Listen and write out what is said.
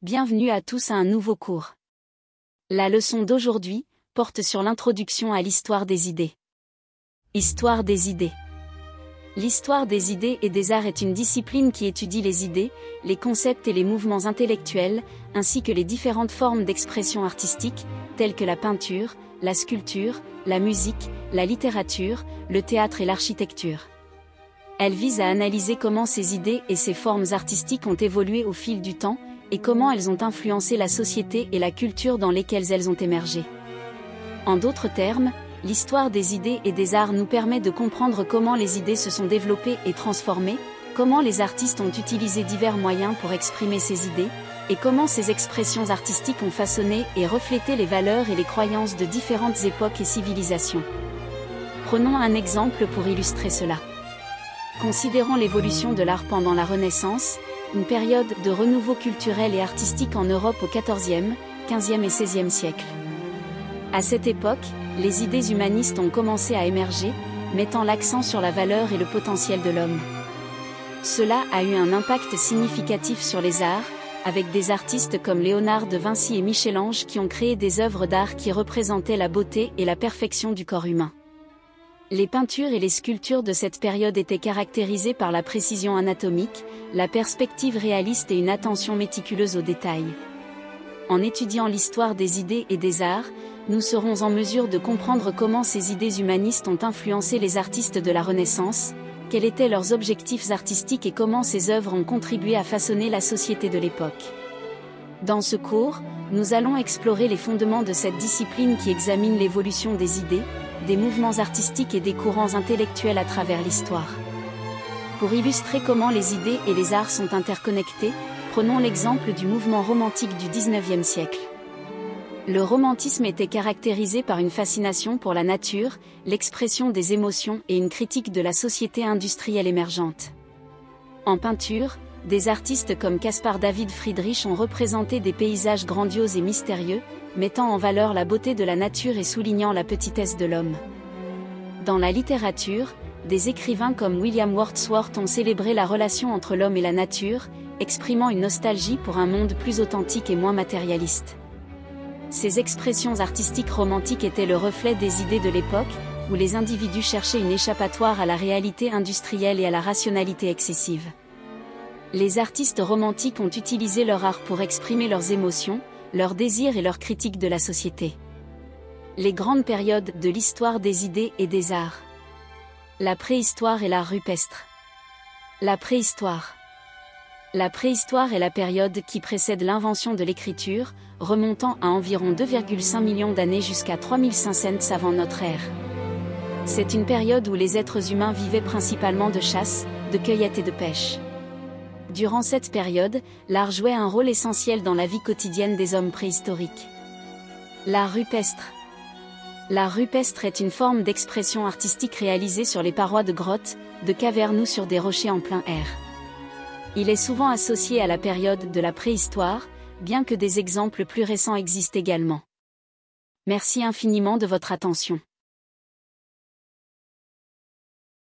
Bienvenue à tous à un nouveau cours. La leçon d'aujourd'hui porte sur l'introduction à l'histoire des idées. Histoire des idées. L'histoire des idées et des arts est une discipline qui étudie les idées, les concepts et les mouvements intellectuels, ainsi que les différentes formes d'expression artistique, telles que la peinture, la sculpture, la musique, la littérature, le théâtre et l'architecture. Elle vise à analyser comment ces idées et ces formes artistiques ont évolué au fil du temps, et comment elles ont influencé la société et la culture dans lesquelles elles ont émergé. En d'autres termes, l'histoire des idées et des arts nous permet de comprendre comment les idées se sont développées et transformées, comment les artistes ont utilisé divers moyens pour exprimer ces idées, et comment ces expressions artistiques ont façonné et reflété les valeurs et les croyances de différentes époques et civilisations. Prenons un exemple pour illustrer cela. Considérons l'évolution de l'art pendant la Renaissance, une période de renouveau culturel et artistique en Europe au XIVe, XVe et XVIe siècle. À cette époque, les idées humanistes ont commencé à émerger, mettant l'accent sur la valeur et le potentiel de l'homme. Cela a eu un impact significatif sur les arts, avec des artistes comme Léonard de Vinci et Michel-Ange qui ont créé des œuvres d'art qui représentaient la beauté et la perfection du corps humain. Les peintures et les sculptures de cette période étaient caractérisées par la précision anatomique, la perspective réaliste et une attention méticuleuse aux détails. En étudiant l'histoire des idées et des arts, nous serons en mesure de comprendre comment ces idées humanistes ont influencé les artistes de la Renaissance, quels étaient leurs objectifs artistiques et comment ces œuvres ont contribué à façonner la société de l'époque. Dans ce cours, nous allons explorer les fondements de cette discipline qui examine l'évolution des idées, des mouvements artistiques et des courants intellectuels à travers l'histoire. Pour illustrer comment les idées et les arts sont interconnectés, prenons l'exemple du mouvement romantique du XIXe siècle. Le romantisme était caractérisé par une fascination pour la nature, l'expression des émotions et une critique de la société industrielle émergente. En peinture, des artistes comme Caspar David Friedrich ont représenté des paysages grandioses et mystérieux, mettant en valeur la beauté de la nature et soulignant la petitesse de l'homme. Dans la littérature, des écrivains comme William Wordsworth ont célébré la relation entre l'homme et la nature, exprimant une nostalgie pour un monde plus authentique et moins matérialiste. Ces expressions artistiques romantiques étaient le reflet des idées de l'époque, où les individus cherchaient une échappatoire à la réalité industrielle et à la rationalité excessive. Les artistes romantiques ont utilisé leur art pour exprimer leurs émotions, leurs désirs et leurs critiques de la société. Les grandes périodes de l'histoire des idées et des arts. La préhistoire et l'art rupestre. La préhistoire. La préhistoire est la période qui précède l'invention de l'écriture, remontant à environ 2,5 millions d'années jusqu'à 3500 avant notre ère. C'est une période où les êtres humains vivaient principalement de chasse, de cueillette et de pêche. Durant cette période, l'art jouait un rôle essentiel dans la vie quotidienne des hommes préhistoriques. L'art rupestre. L'art rupestre est une forme d'expression artistique réalisée sur les parois de grottes, de cavernes ou sur des rochers en plein air. Il est souvent associé à la période de la préhistoire, bien que des exemples plus récents existent également. Merci infiniment de votre attention.